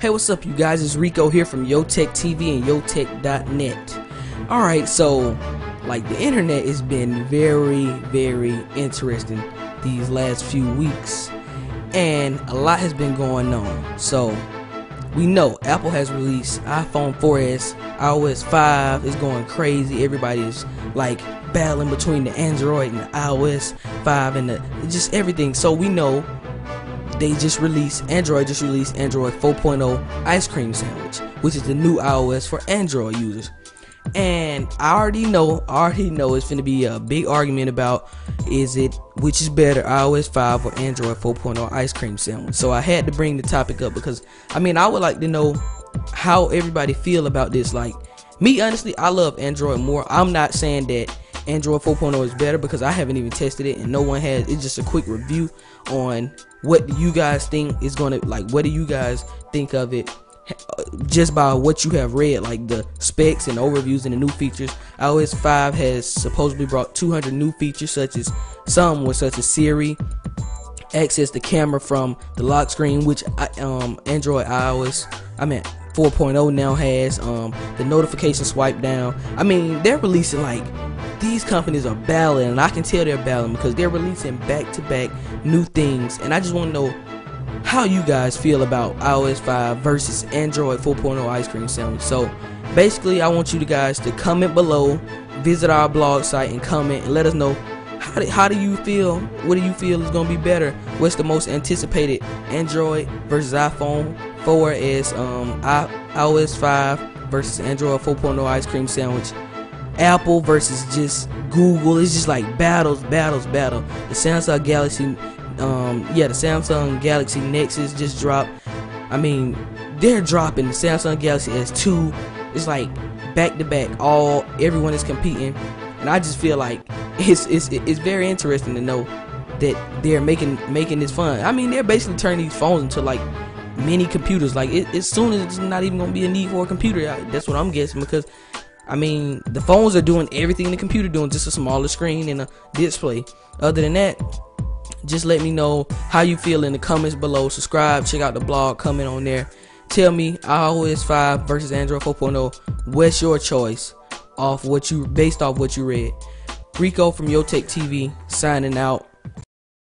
Hey, what's up, you guys? It's Rico here from YoTech TV and YoTech.net. Alright, so, like, the internet has been very, very interesting these last few weeks, and a lot has been going on. So, we know Apple has released iPhone 4S, iOS 5 is going crazy. Everybody is like battling between the Android and the iOS 5 and the just everything. So we know they just released Android just released Android 4.0 Ice Cream Sandwich, which is the new iOS for Android users. And I already know, I already know it's gonna be a big argument about is it which is better, iOS 5 or Android 4.0 Ice Cream Sandwich. So I had to bring the topic up because I mean I would like to know how everybody feel about this. Like me, honestly, I love Android more. I'm not saying that Android 4.0 is better because I haven't even tested it and no one has. It's just a quick review on what do you guys think is going to like. What do you guys think of it? Just by what you have read, like the specs and overviews and the new features, iOS 5 has supposedly brought 200 new features, such as some were such as Siri, access the camera from the lock screen, which um, Android iOS, I mean 4.0 now has, um, the notification swipe down. I mean, they're releasing like these companies are battling, and I can tell they're battling because they're releasing back to back new things. And I just want to know how you guys feel about iOS 5 versus Android 4.0 ice cream sandwich. So basically, I want you guys to comment below, visit our blog site, and comment and let us know how do, how do you feel? What do you feel is going to be better? What's the most anticipated Android versus iPhone 4S, um, iOS 5 versus Android 4.0 ice cream sandwich? Apple versus just Google. It's just like battles, battles, battle. The Samsung Galaxy, um, yeah, the Samsung Galaxy Nexus just dropped. I mean, they're dropping the Samsung Galaxy S2. It's like back to back. All everyone is competing, and I just feel like it's it's it's very interesting to know that they're making making this fun. I mean, they're basically turning these phones into like mini computers. Like it, as soon as it's not even gonna be a need for a computer. That's what I'm guessing because I mean, the phones are doing everything the computer doing, just a smaller screen and a display. Other than that, just let me know how you feel in the comments below. Subscribe, check out the blog, comment on there. Tell me iOS 5 versus Android 4.0. What's your choice off what you based off what you read? Rico from YoTech TV signing out.